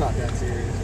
not that serious.